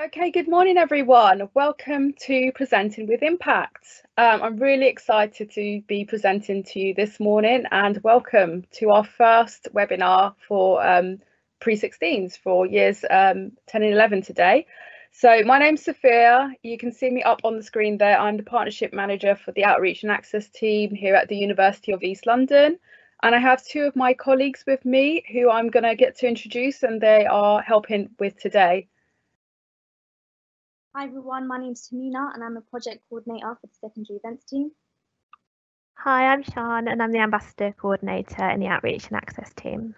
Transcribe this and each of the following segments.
Okay, good morning everyone. Welcome to Presenting with Impact. Um, I'm really excited to be presenting to you this morning and welcome to our first webinar for um, pre-16s for years um, 10 and 11 today. So my name's Sophia. You can see me up on the screen there. I'm the Partnership Manager for the Outreach and Access team here at the University of East London. And I have two of my colleagues with me who I'm going to get to introduce and they are helping with today. Hi everyone, my name is Tamina and I'm a project coordinator for the secondary events team. Hi, I'm Sean and I'm the ambassador coordinator in the outreach and access team.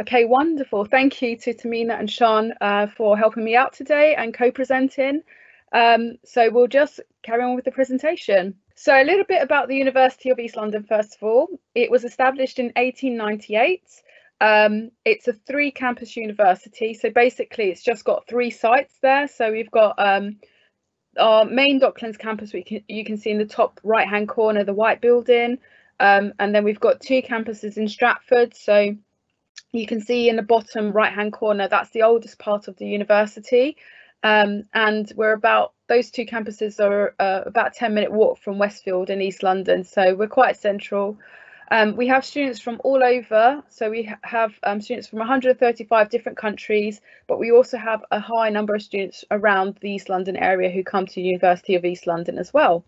Okay, wonderful. Thank you to Tamina and Sean uh, for helping me out today and co-presenting. Um, so we'll just carry on with the presentation. So a little bit about the University of East London, first of all. It was established in 1898 um, it's a three campus university. So basically it's just got three sites there. So we've got um, our main Docklands campus, we can, you can see in the top right hand corner, the white building. Um, and then we've got two campuses in Stratford. So you can see in the bottom right hand corner, that's the oldest part of the university. Um, and we're about, those two campuses are uh, about 10 minute walk from Westfield in East London. So we're quite central. Um, we have students from all over, so we ha have um, students from 135 different countries, but we also have a high number of students around the East London area who come to University of East London as well.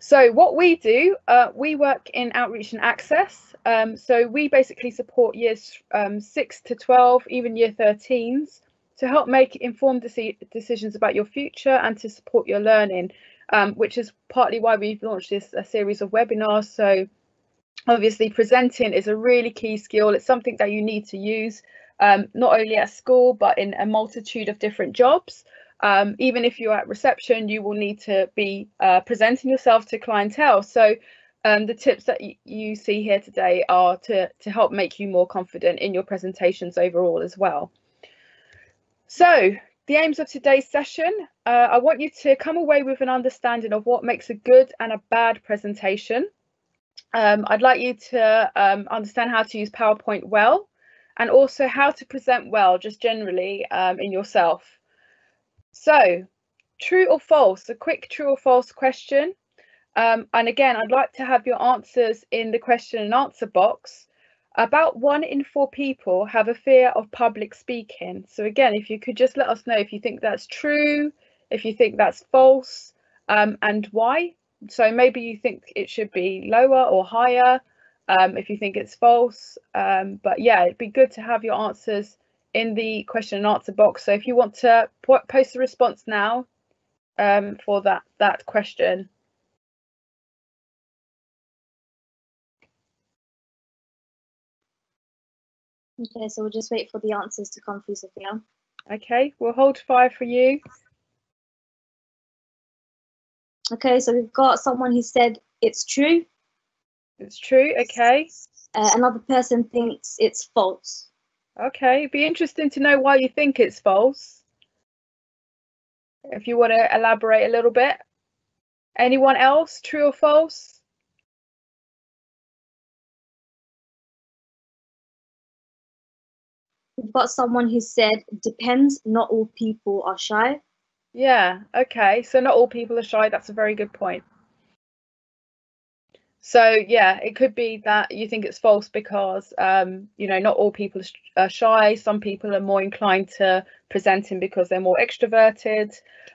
So what we do, uh, we work in outreach and access. Um, so we basically support years um, 6 to 12, even year 13s, to help make informed deci decisions about your future and to support your learning, um, which is partly why we've launched this a series of webinars. So obviously presenting is a really key skill. It's something that you need to use um, not only at school but in a multitude of different jobs. Um, even if you're at reception you will need to be uh, presenting yourself to clientele. So um, the tips that you see here today are to to help make you more confident in your presentations overall as well. So the aims of today's session uh, I want you to come away with an understanding of what makes a good and a bad presentation um, I'd like you to um, understand how to use PowerPoint well and also how to present well, just generally um, in yourself. So, true or false, a quick true or false question. Um, and again, I'd like to have your answers in the question and answer box. About one in four people have a fear of public speaking. So again, if you could just let us know if you think that's true, if you think that's false, um, and why so maybe you think it should be lower or higher um, if you think it's false. Um, but yeah, it'd be good to have your answers in the question and answer box. So if you want to post a response now um, for that, that question. Okay, so we'll just wait for the answers to come through, Sophia. Okay, we'll hold fire for you. Okay, so we've got someone who said it's true. It's true, okay. Uh, another person thinks it's false. Okay, it'd be interesting to know why you think it's false. If you want to elaborate a little bit. Anyone else, true or false? We've got someone who said, depends, not all people are shy. Yeah, okay. So not all people are shy. That's a very good point. So yeah, it could be that you think it's false because um, you know not all people are shy. Some people are more inclined to presenting because they're more extroverted.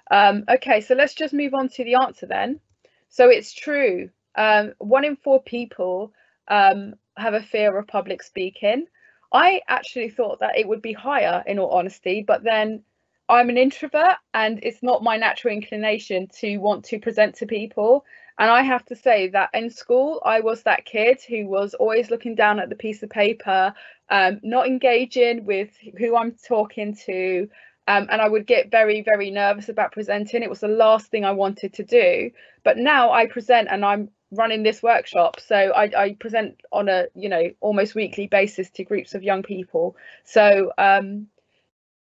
Um, okay, so let's just move on to the answer then. So it's true. Um, one in four people um, have a fear of public speaking. I actually thought that it would be higher, in all honesty, but then I'm an introvert and it's not my natural inclination to want to present to people. And I have to say that in school, I was that kid who was always looking down at the piece of paper, um, not engaging with who I'm talking to. Um, and I would get very, very nervous about presenting. It was the last thing I wanted to do. But now I present and I'm running this workshop. So I, I present on a, you know, almost weekly basis to groups of young people. So um,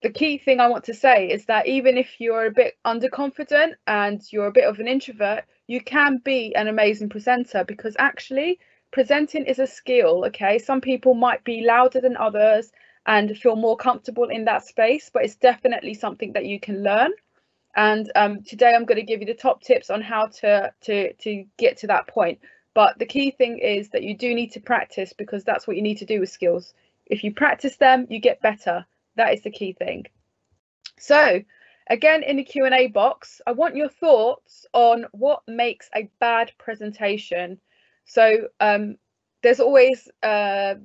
the key thing I want to say is that even if you're a bit underconfident and you're a bit of an introvert, you can be an amazing presenter because actually presenting is a skill. Okay, some people might be louder than others, and feel more comfortable in that space, but it's definitely something that you can learn. And um, today I'm going to give you the top tips on how to, to, to get to that point. But the key thing is that you do need to practice because that's what you need to do with skills. If you practice them, you get better. That is the key thing. So again, in the Q&A box, I want your thoughts on what makes a bad presentation. So um, there's always uh,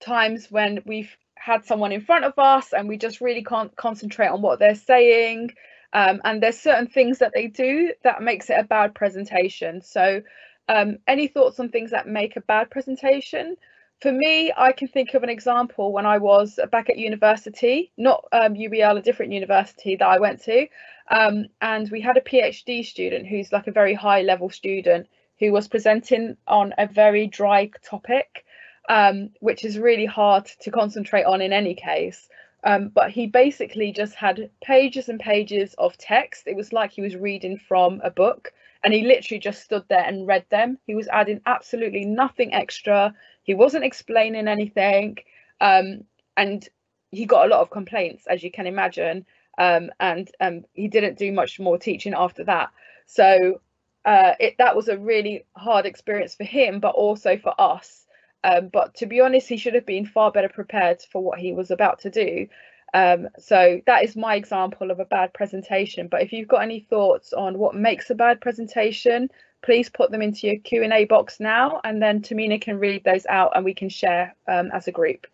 times when we've had someone in front of us and we just really can't concentrate on what they're saying. Um, and there's certain things that they do that makes it a bad presentation. So um, any thoughts on things that make a bad presentation? For me, I can think of an example when I was back at university, not um, UEL, a different university that I went to. Um, and we had a PhD student who's like a very high level student who was presenting on a very dry topic, um, which is really hard to concentrate on in any case. Um, but he basically just had pages and pages of text. It was like he was reading from a book and he literally just stood there and read them. He was adding absolutely nothing extra. He wasn't explaining anything. Um, and he got a lot of complaints, as you can imagine. Um, and um, he didn't do much more teaching after that. So uh, it, that was a really hard experience for him, but also for us. Um, but to be honest, he should have been far better prepared for what he was about to do. Um, so that is my example of a bad presentation. But if you've got any thoughts on what makes a bad presentation, please put them into your Q&A box now, and then Tamina can read those out and we can share um, as a group.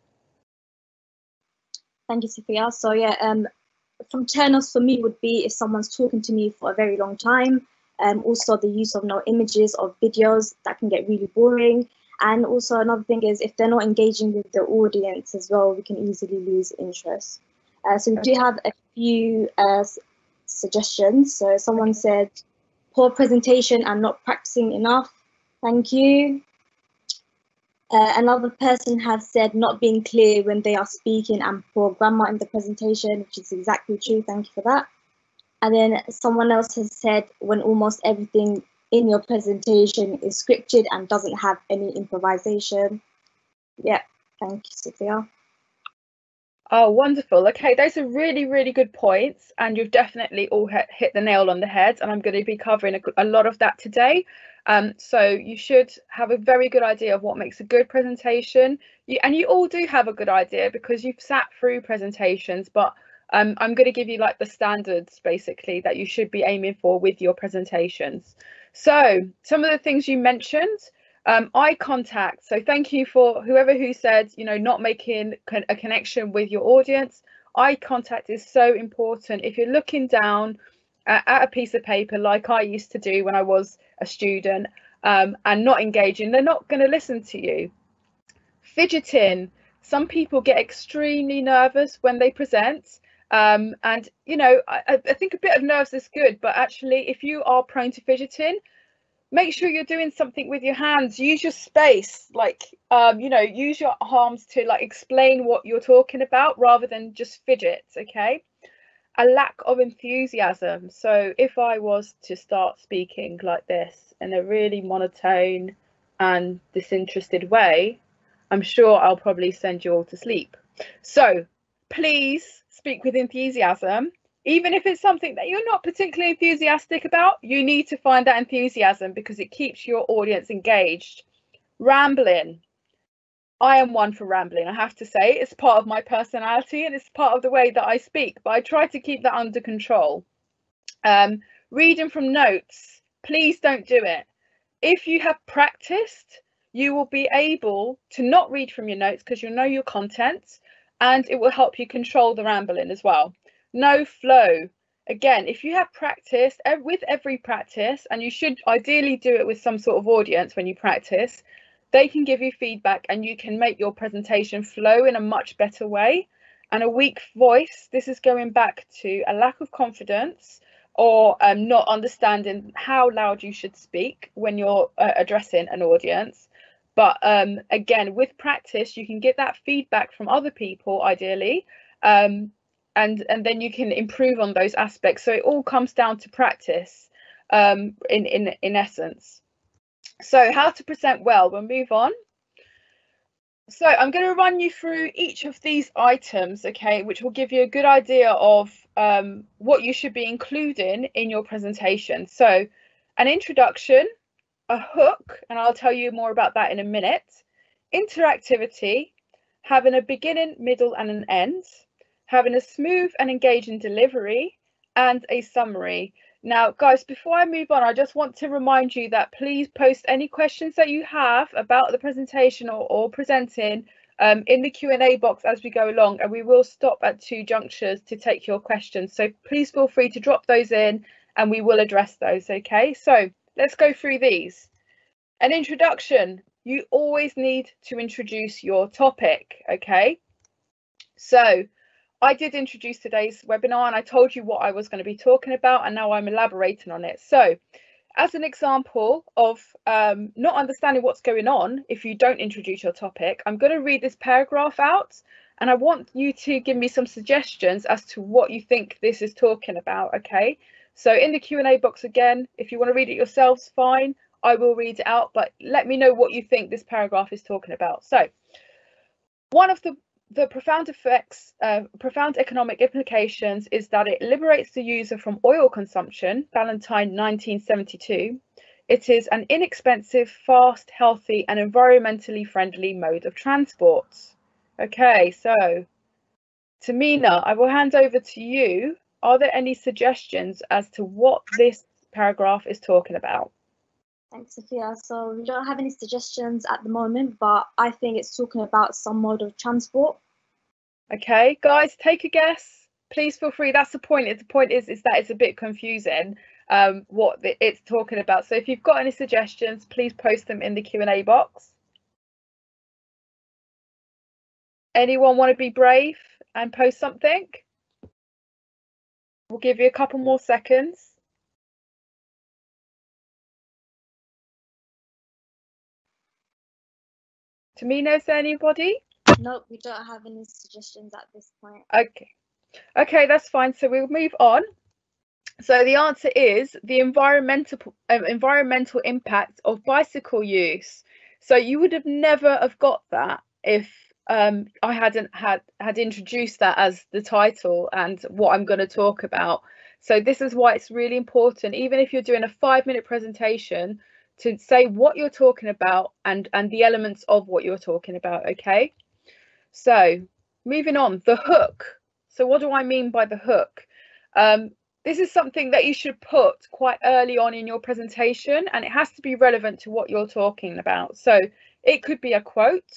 Thank you, Sophia. So yeah, um, from turn-offs for me would be if someone's talking to me for a very long time. Um, also the use of no images or videos that can get really boring. And also another thing is if they're not engaging with the audience as well, we can easily lose interest. Uh, so we do have a few uh, suggestions. So someone said, poor presentation and not practicing enough. Thank you. Uh, another person has said not being clear when they are speaking and poor grammar in the presentation, which is exactly true. Thank you for that. And then someone else has said when almost everything in your presentation is scripted and doesn't have any improvisation. Yeah, thank you, Sophia. Oh, wonderful. Okay, those are really, really good points. And you've definitely all hit, the nail on the head. And I'm going to be covering a, a lot of that today. Um, so you should have a very good idea of what makes a good presentation. You, and you all do have a good idea because you've sat through presentations, but um, I'm going to give you like the standards basically that you should be aiming for with your presentations. So some of the things you mentioned, um, eye contact. So thank you for whoever who said, you know, not making a connection with your audience. Eye contact is so important. If you're looking down at, at a piece of paper, like I used to do when I was a student, um, and not engaging, they're not going to listen to you. Fidgeting. Some people get extremely nervous when they present. Um, and, you know, I, I think a bit of nerves is good, but actually, if you are prone to fidgeting, make sure you're doing something with your hands. Use your space like um, you know use your arms to like explain what you're talking about rather than just fidget okay? A lack of enthusiasm. So if i was to start speaking like this in a really monotone and disinterested way i'm sure i'll probably send you all to sleep. So please speak with enthusiasm even if it's something that you're not particularly enthusiastic about, you need to find that enthusiasm because it keeps your audience engaged. Rambling. I am one for rambling, I have to say. It's part of my personality and it's part of the way that I speak, but I try to keep that under control. Um, reading from notes, please don't do it. If you have practiced, you will be able to not read from your notes because you'll know your content and it will help you control the rambling as well no flow. Again, if you have practice with every practice, and you should ideally do it with some sort of audience when you practice, they can give you feedback and you can make your presentation flow in a much better way. And a weak voice, this is going back to a lack of confidence or um, not understanding how loud you should speak when you're uh, addressing an audience. But um, again, with practice, you can get that feedback from other people, ideally, um, and and then you can improve on those aspects. So it all comes down to practice um, in in in essence. So how to present well we'll move on. So I'm going to run you through each of these items, okay, which will give you a good idea of um, what you should be including in your presentation. So an introduction, a hook, and I'll tell you more about that in a minute, interactivity, having a beginning, middle and an end, having a smooth and engaging delivery, and a summary. Now, guys, before I move on, I just want to remind you that please post any questions that you have about the presentation or, or presenting um, in the Q&A box as we go along, and we will stop at two junctures to take your questions. So please feel free to drop those in and we will address those, okay? So let's go through these. An introduction, you always need to introduce your topic, okay? So I did introduce today's webinar and I told you what I was going to be talking about and now I'm elaborating on it. So as an example of um, not understanding what's going on if you don't introduce your topic, I'm going to read this paragraph out and I want you to give me some suggestions as to what you think this is talking about, okay? So in the Q&A box again, if you want to read it yourselves, fine, I will read it out, but let me know what you think this paragraph is talking about. So one of the the profound effects, uh, profound economic implications is that it liberates the user from oil consumption, Valentine 1972. It is an inexpensive, fast, healthy and environmentally friendly mode of transport. Okay, so Tamina, I will hand over to you. Are there any suggestions as to what this paragraph is talking about? Thanks, Sophia. So we don't have any suggestions at the moment, but I think it's talking about some mode of transport. Okay, guys, take a guess. Please feel free. That's the point. The point is, is that it's a bit confusing um, what it's talking about. So if you've got any suggestions, please post them in the Q&A box. Anyone want to be brave and post something? We'll give you a couple more seconds. Tamina, is there anybody? Nope, we don't have any suggestions at this point. Okay. Okay, that's fine. So we'll move on. So the answer is the environmental um, environmental impact of bicycle use. So you would have never have got that if um, I hadn't had had introduced that as the title and what I'm going to talk about. So this is why it's really important, even if you're doing a five minute presentation, to say what you're talking about and and the elements of what you're talking about okay? So moving on the hook. So what do i mean by the hook? Um, this is something that you should put quite early on in your presentation and it has to be relevant to what you're talking about. So it could be a quote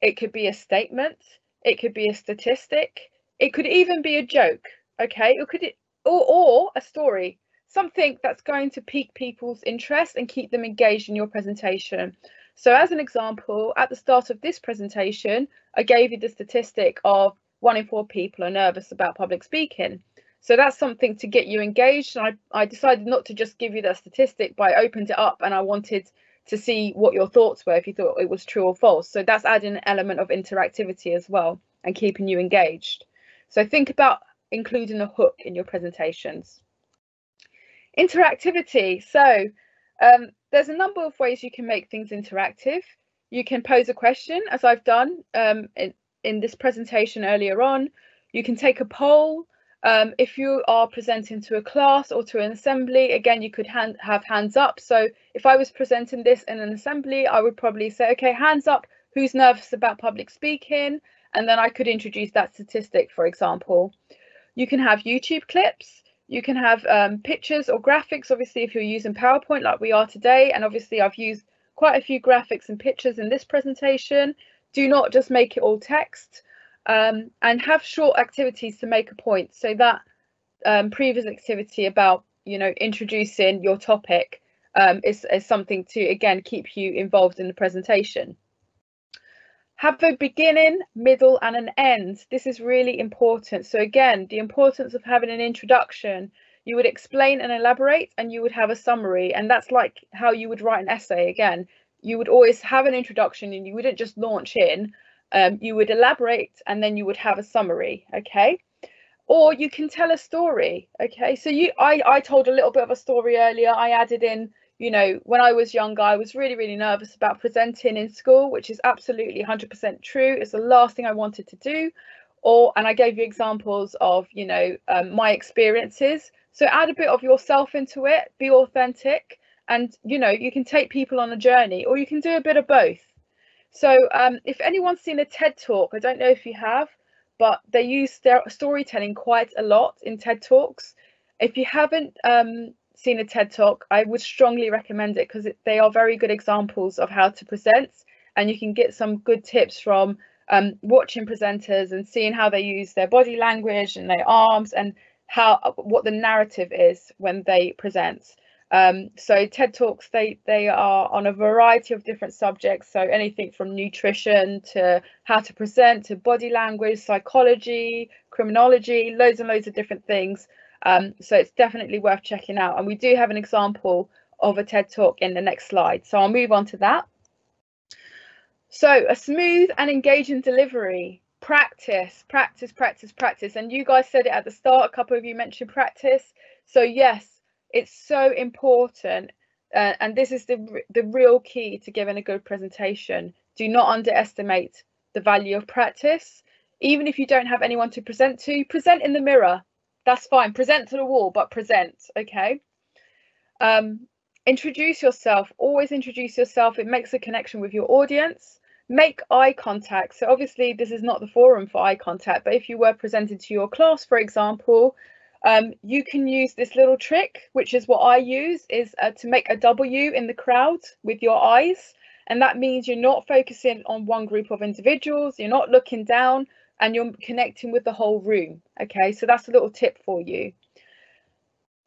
it could be a statement it could be a statistic it could even be a joke okay? It could or, or a story something that's going to pique people's interest and keep them engaged in your presentation. So as an example, at the start of this presentation, I gave you the statistic of one in four people are nervous about public speaking. So that's something to get you engaged. And I, I decided not to just give you that statistic, but I opened it up and I wanted to see what your thoughts were, if you thought it was true or false. So that's adding an element of interactivity as well and keeping you engaged. So think about including a hook in your presentations. Interactivity. So um, there's a number of ways you can make things interactive. You can pose a question, as I've done um, in, in this presentation earlier on. You can take a poll. Um, if you are presenting to a class or to an assembly, again, you could hand, have hands up. So if I was presenting this in an assembly, I would probably say, okay, hands up, who's nervous about public speaking? And then I could introduce that statistic, for example. You can have YouTube clips. You can have um, pictures or graphics, obviously, if you're using PowerPoint like we are today. And obviously, I've used quite a few graphics and pictures in this presentation. Do not just make it all text um, and have short activities to make a point. So that um, previous activity about, you know, introducing your topic um, is, is something to, again, keep you involved in the presentation have a beginning, middle and an end. This is really important. So again, the importance of having an introduction, you would explain and elaborate and you would have a summary. And that's like how you would write an essay again. You would always have an introduction and you wouldn't just launch in. Um, you would elaborate and then you would have a summary, okay? Or you can tell a story, okay? So you, I, I told a little bit of a story earlier. I added in you know, when I was younger, I was really, really nervous about presenting in school, which is absolutely 100% true. It's the last thing I wanted to do. Or, and I gave you examples of, you know, um, my experiences. So add a bit of yourself into it, be authentic, and, you know, you can take people on a journey or you can do a bit of both. So um, if anyone's seen a TED talk, I don't know if you have, but they use their storytelling quite a lot in TED talks. If you haven't um, seen a TED talk, I would strongly recommend it because they are very good examples of how to present and you can get some good tips from um, watching presenters and seeing how they use their body language and their arms and how what the narrative is when they present. Um, so TED Talks, they, they are on a variety of different subjects. So anything from nutrition to how to present to body language, psychology, criminology, loads and loads of different things. Um, so it's definitely worth checking out. And we do have an example of a TED Talk in the next slide. So I'll move on to that. So a smooth and engaging delivery, practice, practice, practice, practice. And you guys said it at the start, a couple of you mentioned practice. So yes, it's so important uh, and this is the the real key to giving a good presentation do not underestimate the value of practice even if you don't have anyone to present to present in the mirror that's fine. Present to the wall but present okay? Um, introduce yourself. Always introduce yourself. It makes a connection with your audience. Make eye contact. So obviously this is not the forum for eye contact but if you were presented to your class for example um, you can use this little trick, which is what I use, is uh, to make a W in the crowd with your eyes. And that means you're not focusing on one group of individuals, you're not looking down, and you're connecting with the whole room. Okay, so that's a little tip for you.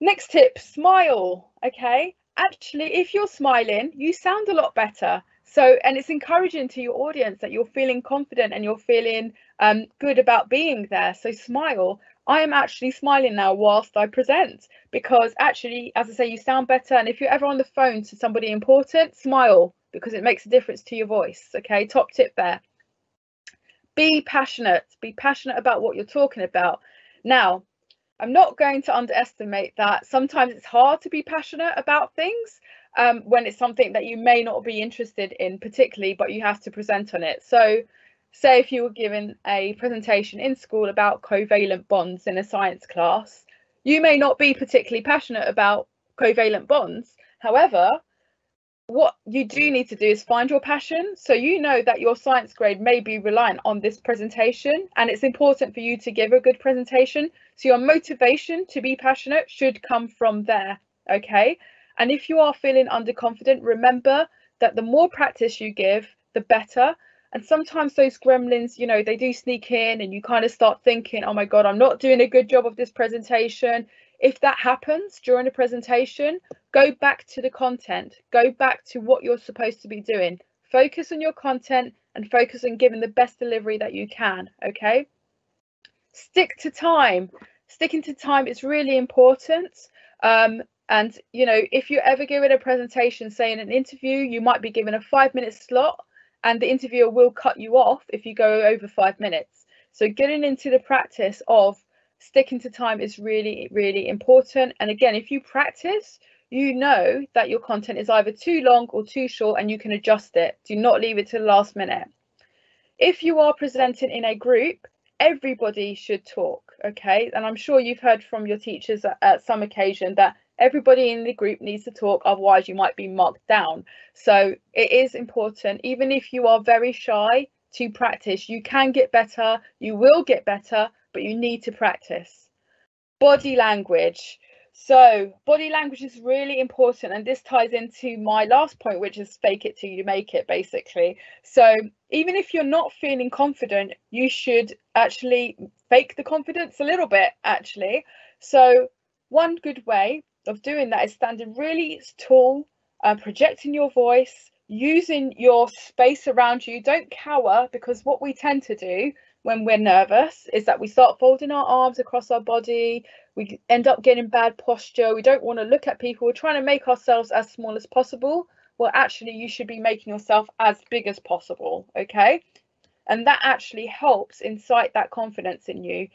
Next tip, smile. Okay, actually, if you're smiling, you sound a lot better. So, and it's encouraging to your audience that you're feeling confident and you're feeling um, good about being there. So, smile. I am actually smiling now whilst I present because actually, as I say, you sound better. And if you're ever on the phone to somebody important, smile because it makes a difference to your voice. Okay, top tip there. Be passionate, be passionate about what you're talking about. Now, I'm not going to underestimate that sometimes it's hard to be passionate about things um, when it's something that you may not be interested in particularly, but you have to present on it. So say if you were given a presentation in school about covalent bonds in a science class, you may not be particularly passionate about covalent bonds. However, what you do need to do is find your passion. So you know that your science grade may be reliant on this presentation and it's important for you to give a good presentation. So your motivation to be passionate should come from there, okay? And if you are feeling underconfident, remember that the more practice you give, the better and sometimes those gremlins you know they do sneak in and you kind of start thinking oh my god i'm not doing a good job of this presentation if that happens during a presentation go back to the content. Go back to what you're supposed to be doing. Focus on your content and focus on giving the best delivery that you can okay? Stick to time. Sticking to time is really important. Um, and you know if you're ever giving a presentation say in an interview you might be given a five minute slot and the interviewer will cut you off if you go over five minutes. So getting into the practice of sticking to time is really, really important. And again, if you practice, you know that your content is either too long or too short and you can adjust it. Do not leave it to the last minute. If you are presenting in a group, everybody should talk, okay? And I'm sure you've heard from your teachers at, at some occasion that everybody in the group needs to talk otherwise you might be marked down so it is important even if you are very shy to practice you can get better you will get better but you need to practice body language. So body language is really important and this ties into my last point which is fake it till you make it basically. So even if you're not feeling confident you should actually fake the confidence a little bit actually. So one good way of doing that is standing really tall, uh, projecting your voice, using your space around you. Don't cower because what we tend to do when we're nervous is that we start folding our arms across our body. We end up getting bad posture. We don't want to look at people. We're trying to make ourselves as small as possible. Well, actually, you should be making yourself as big as possible. Okay. And that actually helps incite that confidence in you.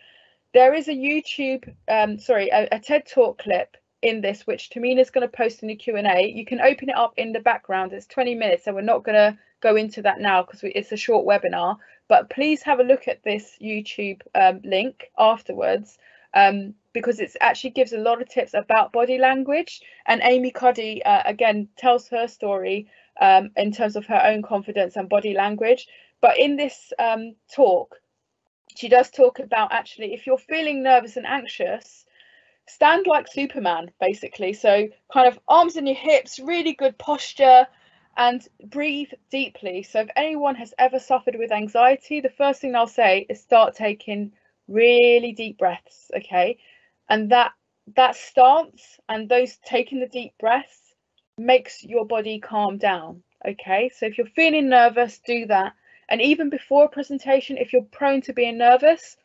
There is a YouTube, um, sorry, a, a TED Talk clip in this, which Tamina is going to post in the Q&A. You can open it up in the background. It's 20 minutes, so we're not going to go into that now because it's a short webinar. But please have a look at this YouTube um, link afterwards um, because it actually gives a lot of tips about body language. And Amy Cuddy, uh, again, tells her story um, in terms of her own confidence and body language. But in this um, talk, she does talk about actually if you're feeling nervous and anxious, stand like Superman, basically. So kind of arms in your hips, really good posture, and breathe deeply. So if anyone has ever suffered with anxiety, the first thing I'll say is start taking really deep breaths, okay? And that that stance and those taking the deep breaths makes your body calm down, okay? So if you're feeling nervous, do that. And even before a presentation, if you're prone to being nervous,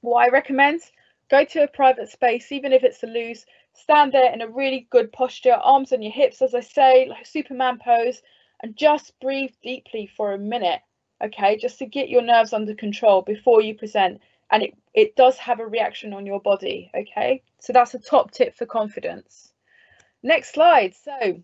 what I recommend, go to a private space, even if it's a loose, stand there in a really good posture, arms on your hips, as I say, like Superman pose, and just breathe deeply for a minute, okay, just to get your nerves under control before you present. And it, it does have a reaction on your body, okay? So that's a top tip for confidence. Next slide. So,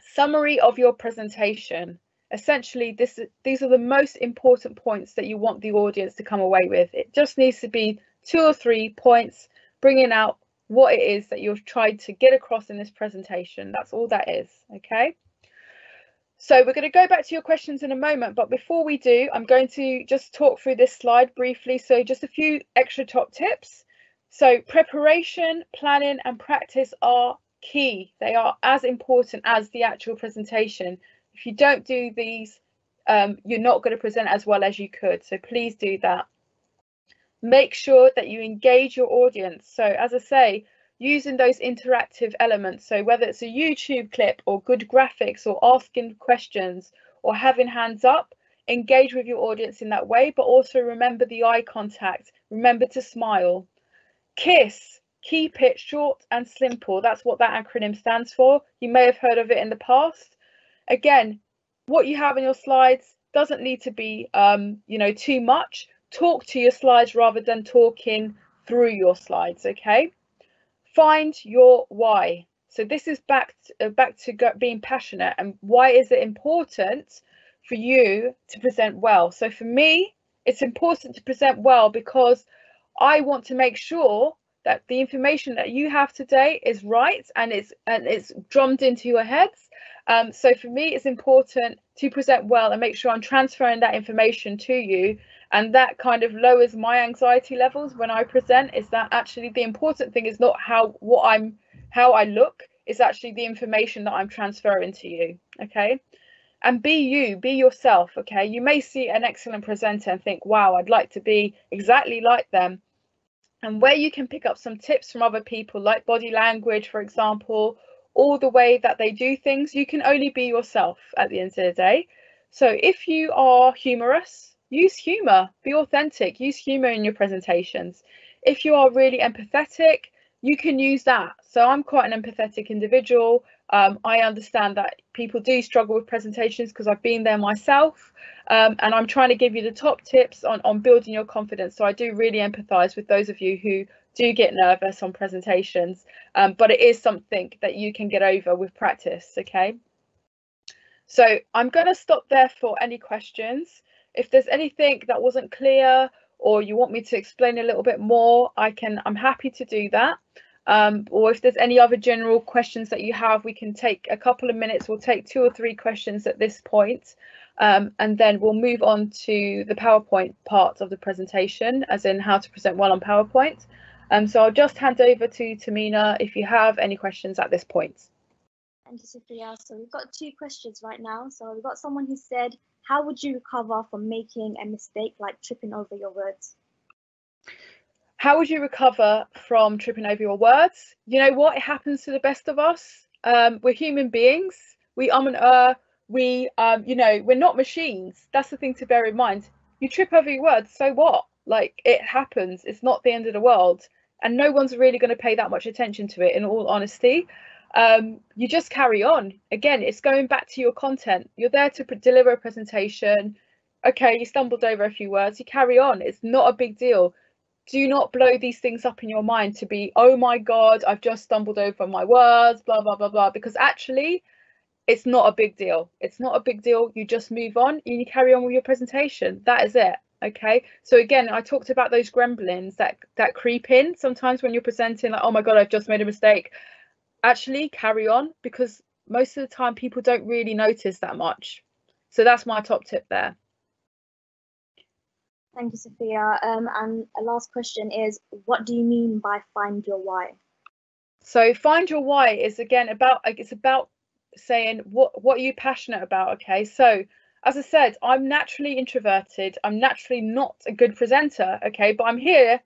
summary of your presentation essentially this these are the most important points that you want the audience to come away with it just needs to be two or three points bringing out what it is that you've tried to get across in this presentation. That's all that is okay? So we're going to go back to your questions in a moment but before we do i'm going to just talk through this slide briefly. So just a few extra top tips. So preparation planning and practice are key. They are as important as the actual presentation. If you don't do these, um, you're not going to present as well as you could. So please do that. Make sure that you engage your audience. So as I say, using those interactive elements. So whether it's a YouTube clip or good graphics or asking questions or having hands up, engage with your audience in that way, but also remember the eye contact. Remember to smile. KISS, keep it short and simple. That's what that acronym stands for. You may have heard of it in the past again, what you have in your slides doesn't need to be, um, you know, too much. Talk to your slides rather than talking through your slides, okay? Find your why. So this is back to, uh, back to being passionate and why is it important for you to present well? So for me, it's important to present well because I want to make sure that the information that you have today is right and it's and it's drummed into your heads um, so for me, it's important to present well and make sure I'm transferring that information to you. And that kind of lowers my anxiety levels when I present is that actually the important thing is not how what I'm how I look, it's actually the information that I'm transferring to you. Okay. And be you, be yourself. Okay. You may see an excellent presenter and think, wow, I'd like to be exactly like them. And where you can pick up some tips from other people, like body language, for example, or the way that they do things. You can only be yourself at the end of the day. So if you are humorous, use humor, be authentic, use humor in your presentations. If you are really empathetic, you can use that. So I'm quite an empathetic individual. Um, I understand that people do struggle with presentations because I've been there myself. Um, and I'm trying to give you the top tips on, on building your confidence. So I do really empathize with those of you who do get nervous on presentations, um, but it is something that you can get over with practice, okay? So I'm going to stop there for any questions. If there's anything that wasn't clear or you want me to explain a little bit more, I can, I'm happy to do that. Um, or if there's any other general questions that you have, we can take a couple of minutes. We'll take two or three questions at this point, um, and then we'll move on to the PowerPoint part of the presentation, as in how to present well on PowerPoint. Um, so I'll just hand over to Tamina if you have any questions at this point. Thank you, Sophia. So we've got two questions right now. So we've got someone who said, how would you recover from making a mistake like tripping over your words? How would you recover from tripping over your words? You know what? It happens to the best of us. Um, we're human beings. We um and uh, we um, you know, we're not machines. That's the thing to bear in mind. You trip over your words, so what? Like it happens. It's not the end of the world and no one's really going to pay that much attention to it in all honesty um, you just carry on again it's going back to your content you're there to deliver a presentation okay you stumbled over a few words you carry on it's not a big deal do not blow these things up in your mind to be, oh my God, I've just stumbled over my words, blah, blah, blah, blah, because actually it's not a big deal. It's not a big deal. You just move on and you carry on with your presentation. That is it. Okay. So again, I talked about those gremlins that that creep in sometimes when you're presenting, like, oh my God, I've just made a mistake. Actually carry on because most of the time people don't really notice that much. So that's my top tip there. Thank you, Sophia. Um, and a last question is, what do you mean by find your why? So find your why is again about it's about saying what what are you passionate about. Okay, so as I said, I'm naturally introverted. I'm naturally not a good presenter. Okay, but I'm here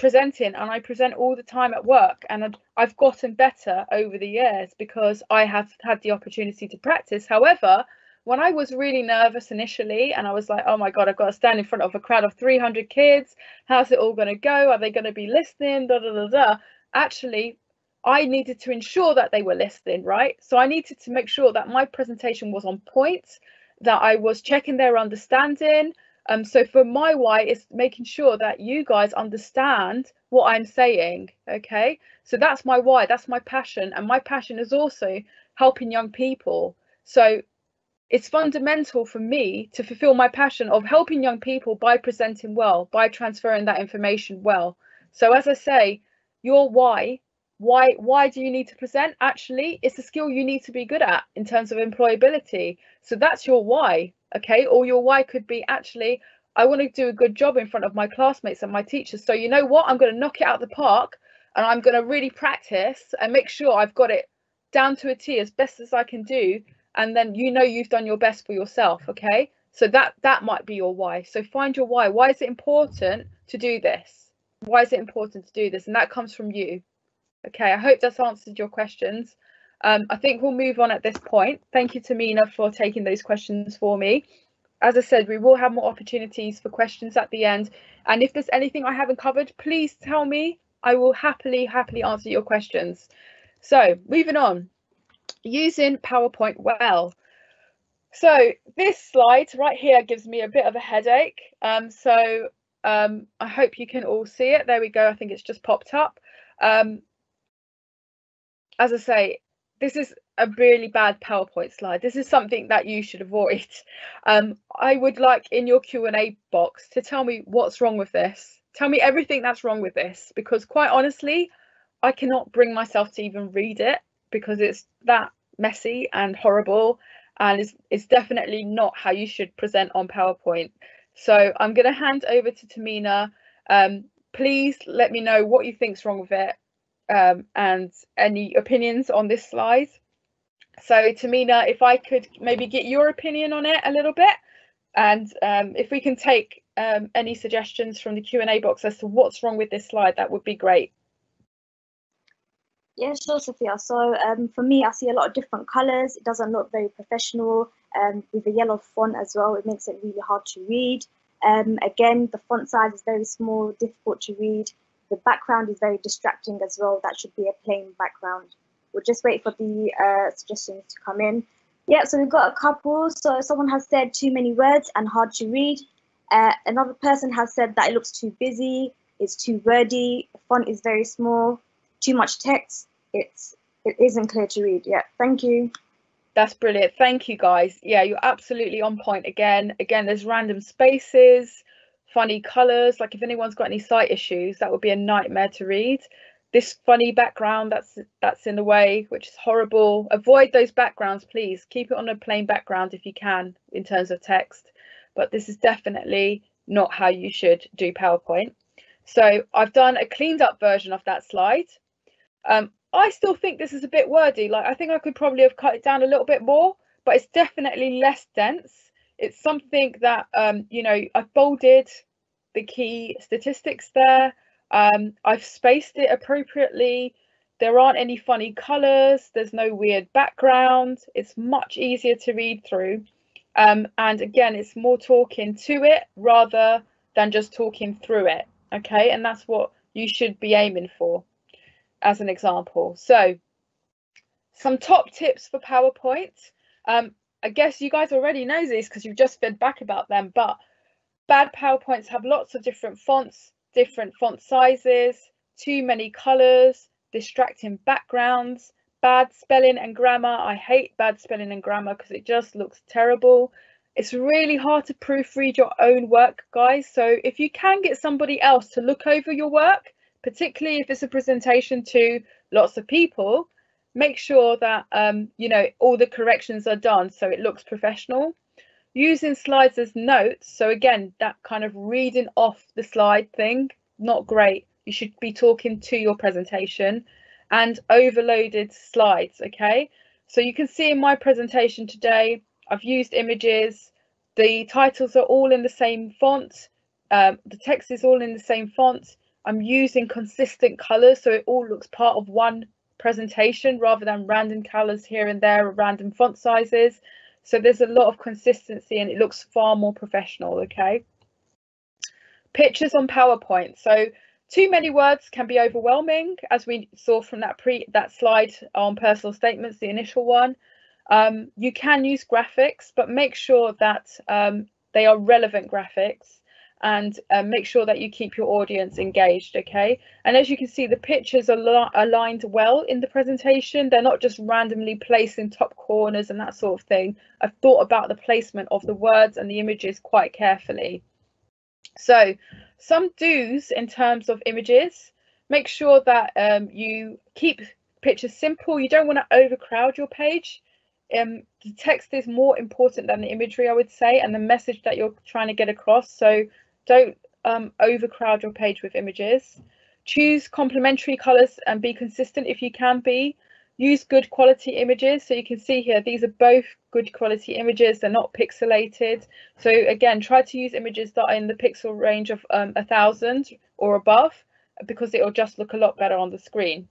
presenting and I present all the time at work and I've gotten better over the years because I have had the opportunity to practice. However, when I was really nervous initially and I was like, oh my God, I've got to stand in front of a crowd of 300 kids. How's it all going to go? Are they going to be listening? Da, da, da, da. Actually, I needed to ensure that they were listening, right? So I needed to make sure that my presentation was on point, that I was checking their understanding. Um, so for my why is making sure that you guys understand what I'm saying. Okay, so that's my why, that's my passion, and my passion is also helping young people. So it's fundamental for me to fulfill my passion of helping young people by presenting well, by transferring that information well. So as I say, your why, why why do you need to present? Actually, it's a skill you need to be good at in terms of employability. So that's your why, okay? Or your why could be actually I want to do a good job in front of my classmates and my teachers. So you know what? I'm going to knock it out the park and I'm going to really practice and make sure I've got it down to a T as best as I can do. And then you know you've done your best for yourself okay? So that that might be your why. So find your why. Why is it important to do this? Why is it important to do this? And that comes from you okay? I hope that's answered your questions um, i think we'll move on at this point thank you tamina for taking those questions for me as i said we will have more opportunities for questions at the end and if there's anything i haven't covered please tell me i will happily happily answer your questions so moving on using PowerPoint well. So this slide right here gives me a bit of a headache. Um, so um, I hope you can all see it. There we go. I think it's just popped up. Um, as I say, this is a really bad PowerPoint slide. This is something that you should avoid. Um, I would like in your Q&A box to tell me what's wrong with this. Tell me everything that's wrong with this because quite honestly, I cannot bring myself to even read it because it's that messy and horrible and it's, it's definitely not how you should present on PowerPoint. So I'm going to hand over to Tamina. Um, please let me know what you think's wrong with it um, and any opinions on this slide. So Tamina, if I could maybe get your opinion on it a little bit and um, if we can take um, any suggestions from the Q&A box as to what's wrong with this slide, that would be great. Yeah, sure, Sophia. So um, for me, I see a lot of different colors. It doesn't look very professional. Um, with the yellow font as well, it makes it really hard to read. Um, again, the font size is very small, difficult to read. The background is very distracting as well. That should be a plain background. We'll just wait for the uh, suggestions to come in. Yeah, so we've got a couple. So someone has said too many words and hard to read. Uh, another person has said that it looks too busy, it's too wordy, font is very small, too much text it's it isn't clear to read yet. Thank you. That's brilliant. Thank you guys. Yeah, you're absolutely on point again. Again, there's random spaces, funny colors. Like if anyone's got any sight issues, that would be a nightmare to read. This funny background that's that's in the way, which is horrible. Avoid those backgrounds, please. Keep it on a plain background if you can in terms of text. But this is definitely not how you should do PowerPoint. So I've done a cleaned up version of that slide. Um, I still think this is a bit wordy. Like I think I could probably have cut it down a little bit more, but it's definitely less dense. It's something that um, you know I've bolded the key statistics there. Um, I've spaced it appropriately. There aren't any funny colours. There's no weird background. It's much easier to read through. Um, and again, it's more talking to it rather than just talking through it. Okay, and that's what you should be aiming for as an example. So some top tips for PowerPoint. Um, I guess you guys already know these because you've just fed back about them, but bad PowerPoints have lots of different fonts, different font sizes, too many colors, distracting backgrounds, bad spelling and grammar. I hate bad spelling and grammar because it just looks terrible. It's really hard to proofread your own work, guys. So if you can get somebody else to look over your work, particularly if it's a presentation to lots of people, make sure that um, you know all the corrections are done so it looks professional. Using slides as notes, so again, that kind of reading off the slide thing, not great. You should be talking to your presentation and overloaded slides, okay? So you can see in my presentation today, I've used images, the titles are all in the same font, um, the text is all in the same font. I'm using consistent colors so it all looks part of one presentation rather than random colors here and there or random font sizes. So there's a lot of consistency and it looks far more professional, okay? Pictures on PowerPoint. So too many words can be overwhelming, as we saw from that pre that slide on personal statements, the initial one. Um, you can use graphics, but make sure that um, they are relevant graphics and uh, make sure that you keep your audience engaged okay? And as you can see the pictures are aligned well in the presentation. They're not just randomly placed in top corners and that sort of thing. I've thought about the placement of the words and the images quite carefully. So some do's in terms of images. Make sure that um, you keep pictures simple. You don't want to overcrowd your page. Um, the text is more important than the imagery, I would say, and the message that you're trying to get across. So don't um, overcrowd your page with images. Choose complementary colors and be consistent if you can be. Use good quality images. So you can see here, these are both good quality images. They're not pixelated. So again, try to use images that are in the pixel range of um, a thousand or above because it will just look a lot better on the screen.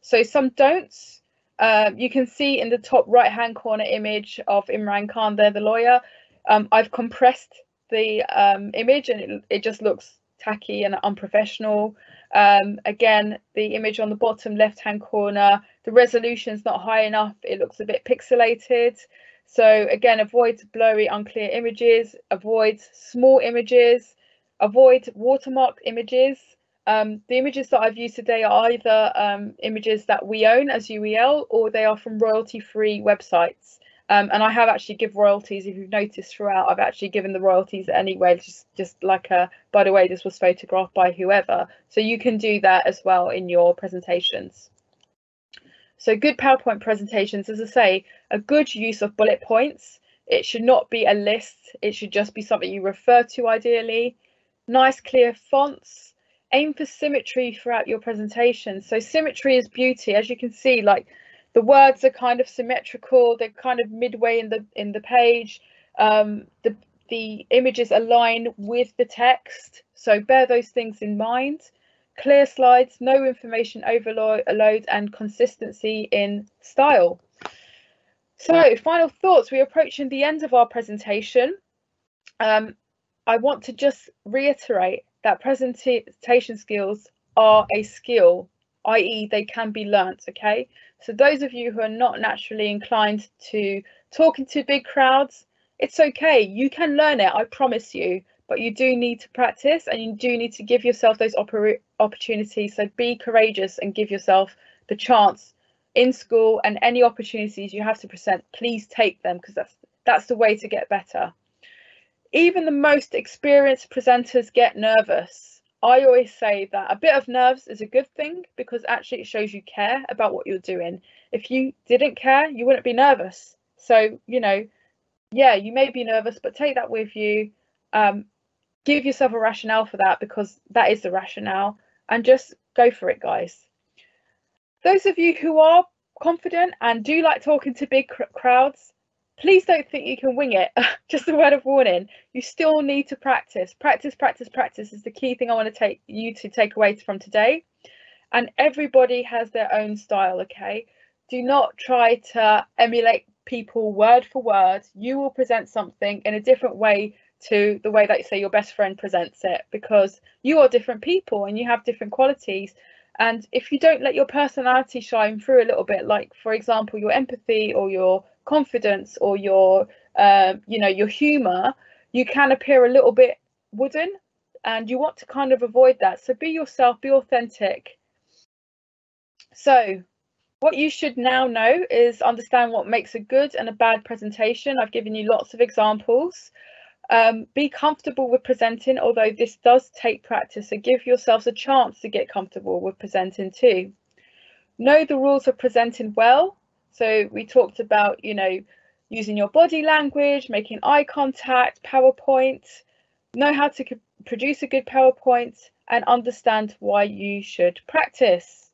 So some don'ts. Um, you can see in the top right hand corner image of Imran Khan there, the lawyer. Um, I've compressed the um, image and it, it just looks tacky and unprofessional. Um, again, the image on the bottom left hand corner, the resolution is not high enough. It looks a bit pixelated. So again, avoid blurry, unclear images, avoid small images, avoid watermarked images. Um, the images that I've used today are either um, images that we own as UEL or they are from royalty free websites. Um, and I have actually give royalties. If you've noticed throughout, I've actually given the royalties anyway, just just like a. By the way, this was photographed by whoever, so you can do that as well in your presentations. So good PowerPoint presentations, as I say, a good use of bullet points. It should not be a list. It should just be something you refer to ideally. Nice clear fonts. Aim for symmetry throughout your presentation. So symmetry is beauty, as you can see, like the words are kind of symmetrical they're kind of midway in the in the page. Um, the the images align with the text so bear those things in mind. Clear slides no information overload and consistency in style. So final thoughts. We're approaching the end of our presentation. Um, i want to just reiterate that presentation skills are a skill i.e. they can be learnt, okay? So those of you who are not naturally inclined to talking to big crowds, it's okay. You can learn it, I promise you, but you do need to practice and you do need to give yourself those opportunities. So be courageous and give yourself the chance in school and any opportunities you have to present, please take them because that's that's the way to get better. Even the most experienced presenters get nervous I always say that a bit of nerves is a good thing because actually it shows you care about what you're doing. If you didn't care, you wouldn't be nervous. So, you know, yeah, you may be nervous, but take that with you. Um, give yourself a rationale for that because that is the rationale and just go for it, guys. Those of you who are confident and do like talking to big cr crowds, please don't think you can wing it. Just a word of warning. You still need to practice. Practice, practice, practice is the key thing I want to take you to take away from today. And everybody has their own style, okay? Do not try to emulate people word for word. You will present something in a different way to the way that say your best friend presents it because you are different people and you have different qualities. And if you don't let your personality shine through a little bit, like for example, your empathy or your confidence or your uh, you know your humor you can appear a little bit wooden and you want to kind of avoid that. So be yourself, be authentic. So what you should now know is understand what makes a good and a bad presentation. I've given you lots of examples. Um, be comfortable with presenting, although this does take practice, so give yourselves a chance to get comfortable with presenting too. Know the rules of presenting well. So we talked about, you know, using your body language, making eye contact, PowerPoint, know how to produce a good PowerPoint and understand why you should practice.